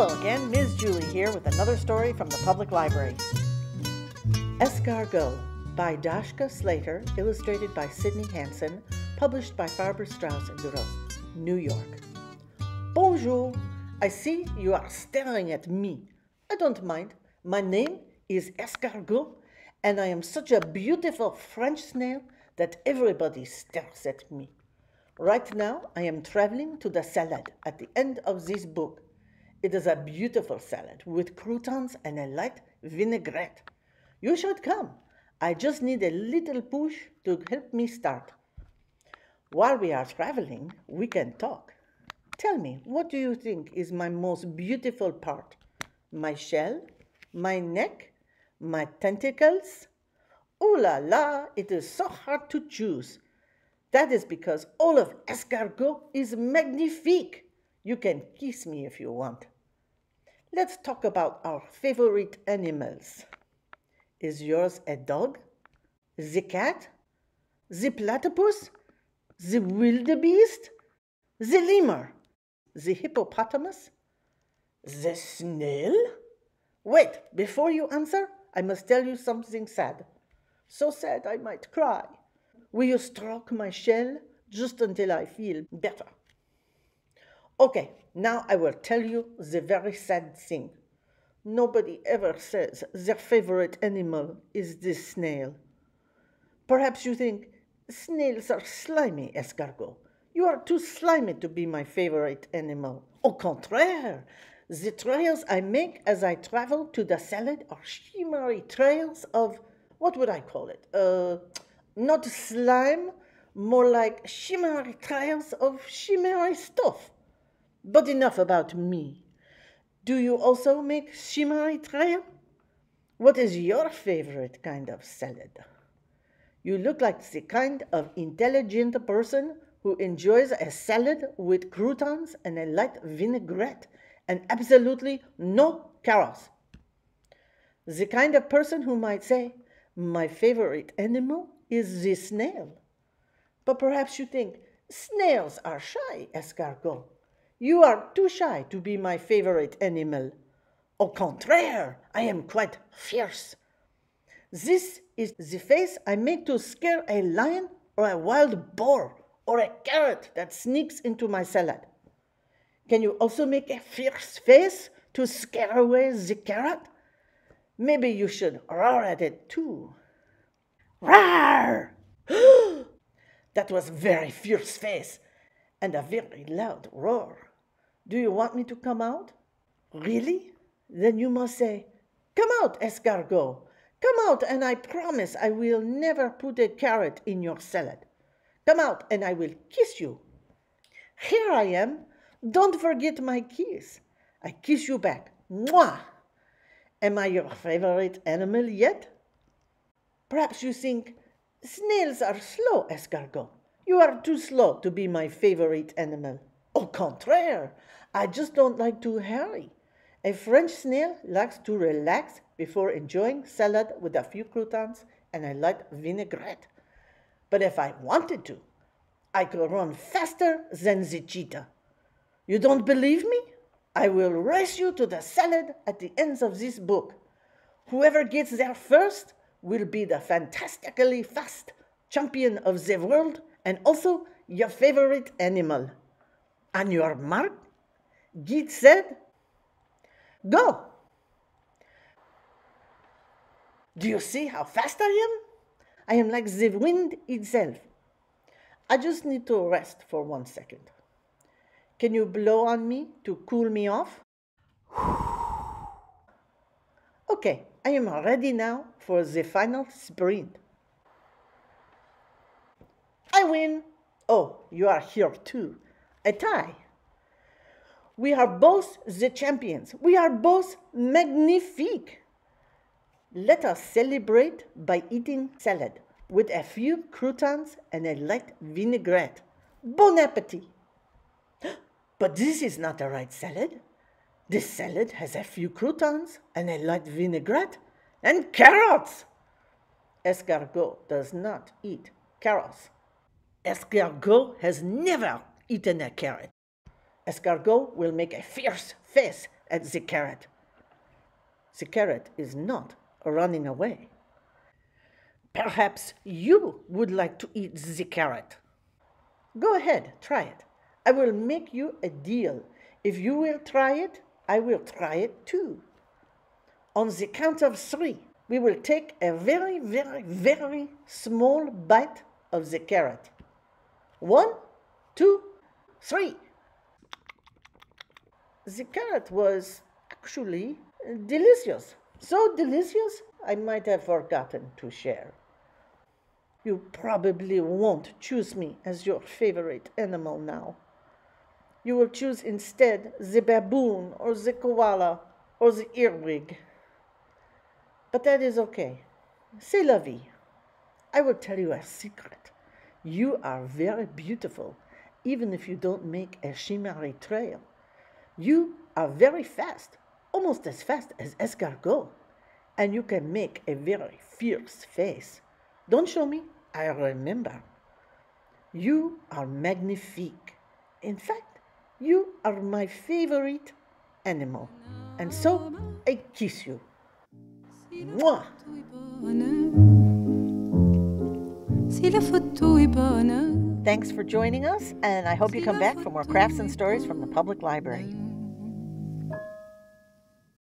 Hello again, Ms. Julie here with another story from the Public Library. Escargot by Dashka Slater, illustrated by Sydney Hanson, published by Farber Straus and Giroux, New York. Bonjour. I see you are staring at me. I don't mind. My name is Escargot, and I am such a beautiful French snail that everybody stares at me. Right now, I am traveling to the salad at the end of this book. It is a beautiful salad with croutons and a light vinaigrette. You should come. I just need a little push to help me start. While we are traveling, we can talk. Tell me, what do you think is my most beautiful part? My shell? My neck? My tentacles? Ooh la la, it is so hard to choose. That is because all of escargot is magnifique. You can kiss me if you want. Let's talk about our favorite animals. Is yours a dog? The cat? The platypus? The wildebeest? The lemur? The hippopotamus? The snail? Wait, before you answer, I must tell you something sad. So sad I might cry. Will you stroke my shell just until I feel better? Okay, now I will tell you the very sad thing. Nobody ever says their favorite animal is this snail. Perhaps you think snails are slimy, escargot. You are too slimy to be my favorite animal. Au contraire, the trails I make as I travel to the salad are shimmery trails of, what would I call it? Uh, not slime, more like shimmery trails of shimmery stuff. But enough about me. Do you also make shimmery trail? What is your favorite kind of salad? You look like the kind of intelligent person who enjoys a salad with croutons and a light vinaigrette and absolutely no carrots. The kind of person who might say, My favorite animal is the snail. But perhaps you think, Snails are shy, escargot. You are too shy to be my favorite animal. Au contraire, I am quite fierce. This is the face I make to scare a lion or a wild boar or a carrot that sneaks into my salad. Can you also make a fierce face to scare away the carrot? Maybe you should roar at it too. Roar! that was a very fierce face and a very loud roar. Do you want me to come out? Really? Then you must say, Come out, escargot. Come out, and I promise I will never put a carrot in your salad. Come out, and I will kiss you. Here I am. Don't forget my kiss. I kiss you back. Mwah! Am I your favorite animal yet? Perhaps you think, Snails are slow, escargot. You are too slow to be my favorite animal. Au contraire, I just don't like to hurry. A French snail likes to relax before enjoying salad with a few croutons and a light vinaigrette. But if I wanted to, I could run faster than the cheetah. You don't believe me? I will race you to the salad at the end of this book. Whoever gets there first will be the fantastically fast champion of the world and also your favorite animal. On your mark, Git said, Go! Do you see how fast I am? I am like the wind itself. I just need to rest for one second. Can you blow on me to cool me off? Okay, I am ready now for the final sprint. I win! Oh, you are here too. A tie. We are both the champions. We are both magnifique. Let us celebrate by eating salad with a few croutons and a light vinaigrette. Bon appetit! But this is not the right salad. This salad has a few croutons and a light vinaigrette and carrots. Escargot does not eat carrots. Escargot has never eaten a carrot. Escargot will make a fierce face at the carrot. The carrot is not running away. Perhaps you would like to eat the carrot. Go ahead, try it. I will make you a deal. If you will try it, I will try it too. On the count of three, we will take a very, very, very small bite of the carrot. One, two, three. The carrot was actually delicious. So delicious, I might have forgotten to share. You probably won't choose me as your favorite animal now. You will choose instead the baboon or the koala or the earwig. But that is okay. C'est la vie. I will tell you a secret. You are very beautiful, even if you don't make a shimmery trail. You are very fast, almost as fast as escargot, and you can make a very fierce face. Don't show me, I remember. You are magnifique. In fact, you are my favorite animal. And so I kiss you. Mwah! Si la photo est bonne. Thanks for joining us, and I hope you come back for more crafts and stories from the public library.